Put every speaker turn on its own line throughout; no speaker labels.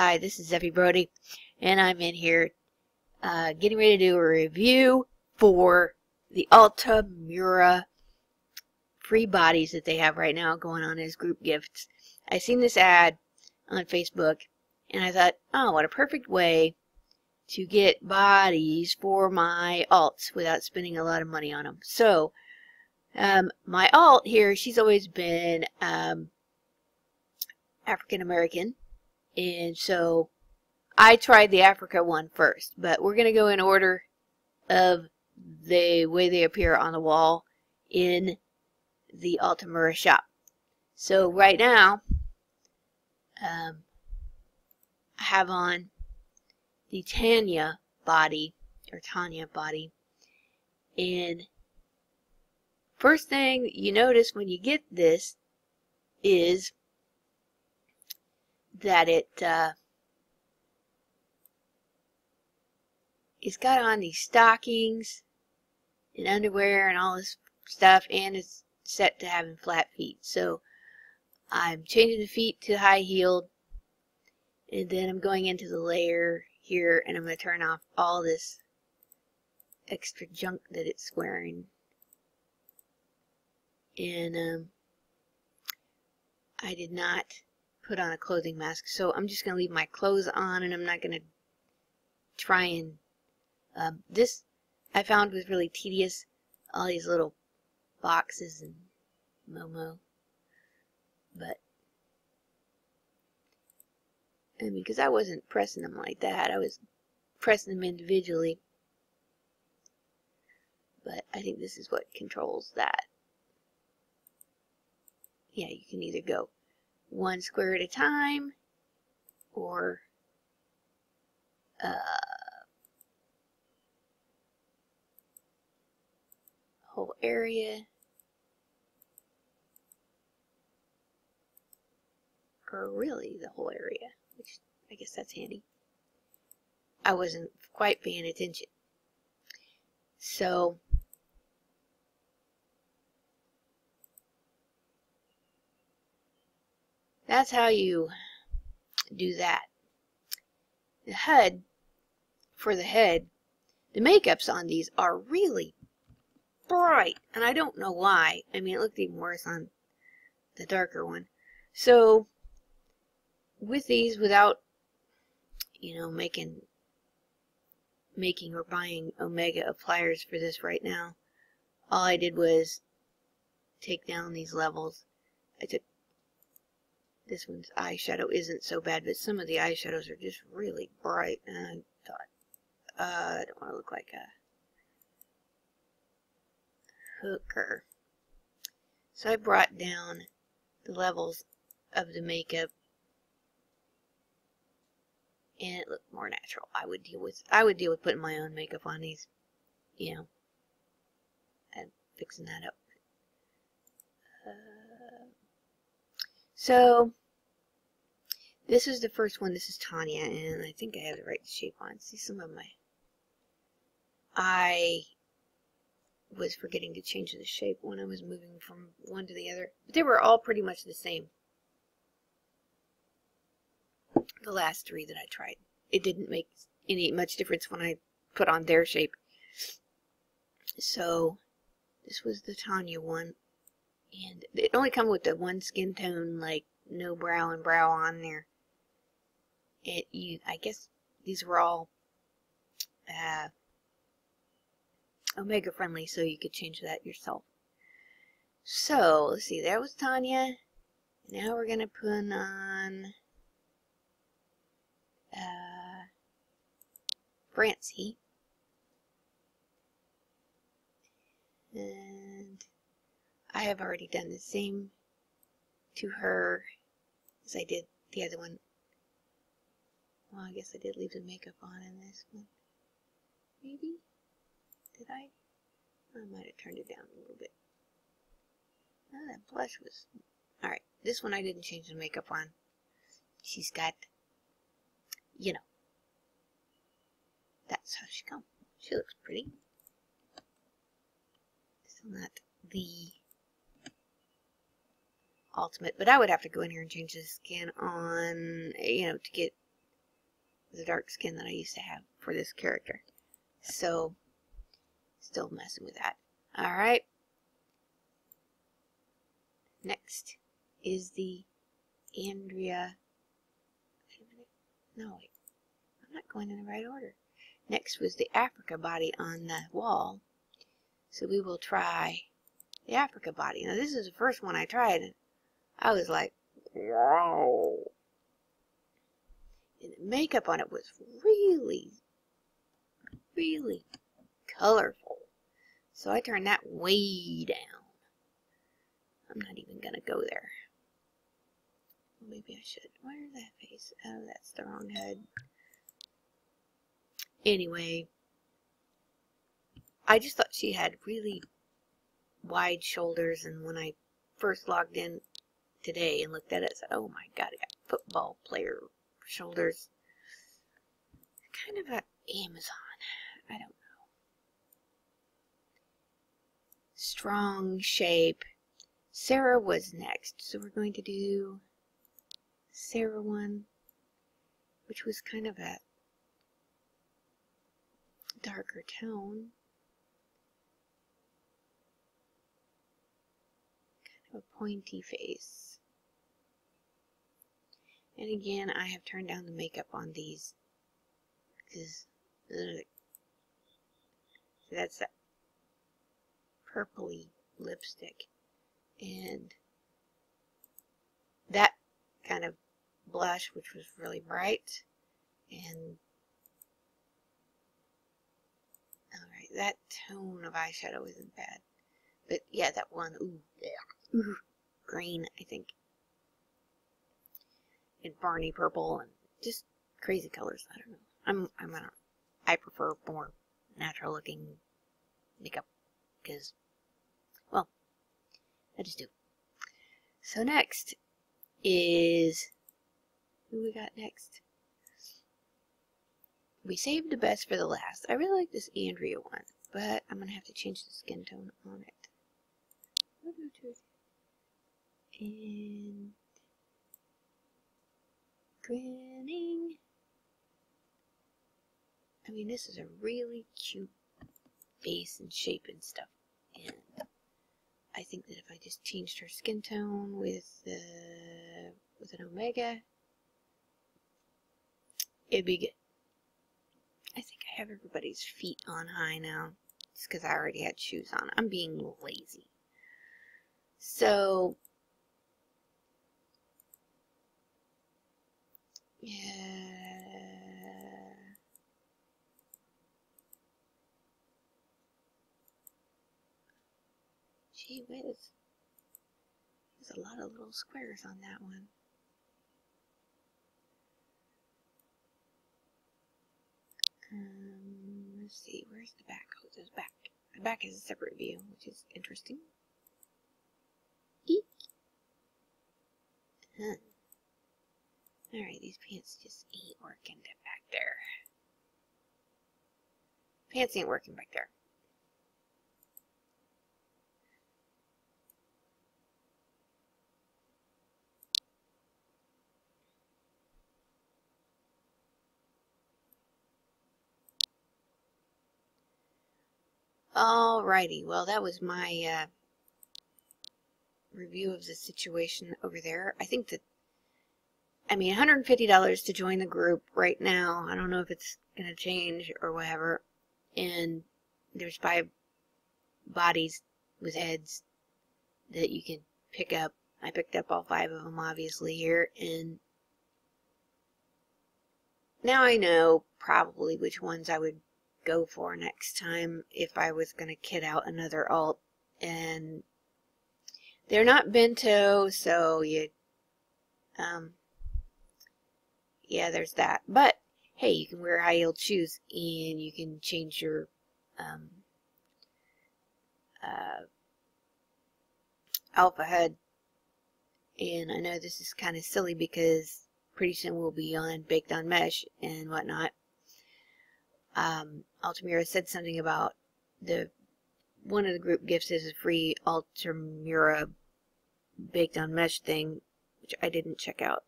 Hi, this is Zeffie Brodie, and I'm in here uh, getting ready to do a review for the Altamura free bodies that they have right now going on as group gifts. I seen this ad on Facebook, and I thought, oh, what a perfect way to get bodies for my alts without spending a lot of money on them. So, um, my alt here, she's always been um, African American and so I tried the Africa one first, but we're going to go in order of the way they appear on the wall in the Altamura shop. So right now, um, I have on the Tanya body, or Tanya body, and first thing you notice when you get this is that it uh, it's got on these stockings and underwear and all this stuff and it's set to having flat feet. So I'm changing the feet to high heeled and then I'm going into the layer here and I'm going to turn off all this extra junk that it's wearing. And um, I did not put on a clothing mask. So I'm just going to leave my clothes on and I'm not going to try and... Um, this I found was really tedious. All these little boxes and Momo. But, I mean, because I wasn't pressing them like that. I was pressing them individually. But I think this is what controls that. Yeah, you can either go one square at a time or uh, whole area. Or really the whole area which I guess that's handy. I wasn't quite paying attention. So That's how you do that. The HUD, for the head, the makeups on these are really bright, and I don't know why. I mean, it looked even worse on the darker one. So, with these, without, you know, making, making or buying Omega appliers for this right now, all I did was take down these levels. I took this one's eyeshadow isn't so bad, but some of the eyeshadows are just really bright. And I thought, uh, I don't want to look like a hooker. So I brought down the levels of the makeup and it looked more natural. I would deal with I would deal with putting my own makeup on these, you know, and fixing that up. Uh, so this is the first one. This is Tanya, and I think I have the right shape on. See some of my... I was forgetting to change the shape when I was moving from one to the other. But they were all pretty much the same. The last three that I tried. It didn't make any much difference when I put on their shape. So, this was the Tanya one. And it only come with the one skin tone, like no brow and brow on there. It you I guess these were all uh, omega friendly so you could change that yourself. So let's see there was Tanya. Now we're gonna put on uh, Francie. And I have already done the same to her as I did the other one well, I guess I did leave the makeup on in this one. Maybe? Did I? I might have turned it down a little bit. Oh, that blush was... Alright, this one I didn't change the makeup on. She's got, you know, that's how she comes. She looks pretty. Still not the ultimate, but I would have to go in here and change the skin on, you know, to get the dark skin that I used to have for this character. So, still messing with that. Alright. Next is the Andrea. No, wait. I'm not going in the right order. Next was the Africa body on the wall. So we will try the Africa body. Now this is the first one I tried I was like, wow. And the makeup on it was really, really colorful. So I turned that way down. I'm not even going to go there. Maybe I should. Where's that face? Oh, that's the wrong head. Anyway, I just thought she had really wide shoulders, and when I first logged in today and looked at it, I said, oh my god, I got football player shoulders. Kind of a Amazon. I don't know. Strong shape. Sarah was next, so we're going to do Sarah one, which was kind of a darker tone. Kind of a pointy face. And again, I have turned down the makeup on these because that's that purpley lipstick. And that kind of blush, which was really bright. And alright, that tone of eyeshadow isn't bad. But yeah, that one, ooh, yeah, ooh, green, I think. And Barney purple and just crazy colors. I don't know. I'm, I'm, I, prefer more natural looking makeup because, well, I just do. So next is who we got next? We saved the best for the last. I really like this Andrea one, but I'm to have to change the skin tone on it. And grinning. I mean, this is a really cute face and shape and stuff. And I think that if I just changed her skin tone with uh, with an omega, it'd be good. I think I have everybody's feet on high now. Just because I already had shoes on. I'm being lazy. So, yeah. Gee whiz. There's a lot of little squares on that one. Um, let's see, where's the back? Oh, there's back. The back is a separate view, which is interesting. Eek. Huh. Alright, these pants just ain't working back there. Pants ain't working back there. Alrighty, well that was my uh, review of the situation over there. I think that, I mean, $150 to join the group right now. I don't know if it's going to change or whatever. And there's five bodies with heads that you can pick up. I picked up all five of them obviously here and now I know probably which ones I would go for next time if I was going to kit out another alt. And they're not bento, so you, um, yeah, there's that. But, hey, you can wear high-heeled shoes and you can change your, um, uh, alpha head. And I know this is kind of silly because pretty soon we'll be on Baked on Mesh and whatnot um, Altamura said something about the one of the group gifts is a free Altamura baked on mesh thing, which I didn't check out.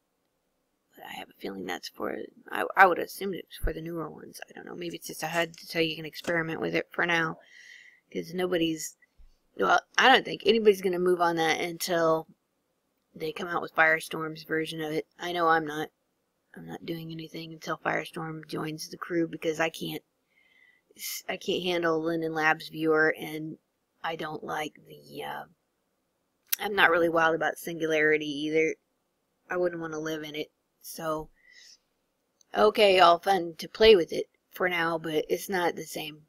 but I have a feeling that's for, I, I would assume it's for the newer ones. I don't know. Maybe it's just a HUD so you can experiment with it for now. Because nobody's, well, I don't think anybody's going to move on that until they come out with Firestorm's version of it. I know I'm not. I'm not doing anything until Firestorm joins the crew because I can't I can't handle Linden Labs viewer and I don't like the uh, I'm not really wild about singularity either. I wouldn't want to live in it. So okay, all fun to play with it for now, but it's not the same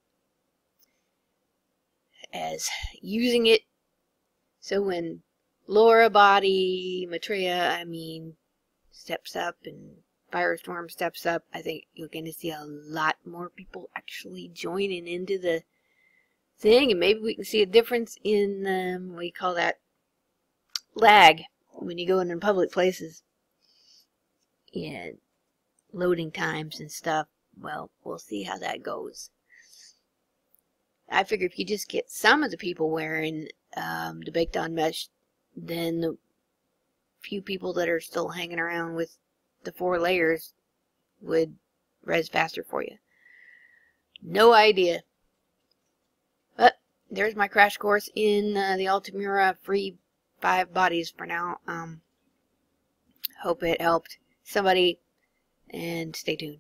as using it. So when Lara Body, Maitreya, I mean, steps up and Firestorm steps up, I think you're going to see a lot more people actually joining into the thing, and maybe we can see a difference in, um, what you call that, lag when you go in public places. And loading times and stuff. Well, we'll see how that goes. I figure if you just get some of the people wearing um, the baked on mesh, then the few people that are still hanging around with the four layers would res faster for you. No idea. But there's my crash course in uh, the Altamura free five bodies for now. Um, hope it helped somebody and stay tuned.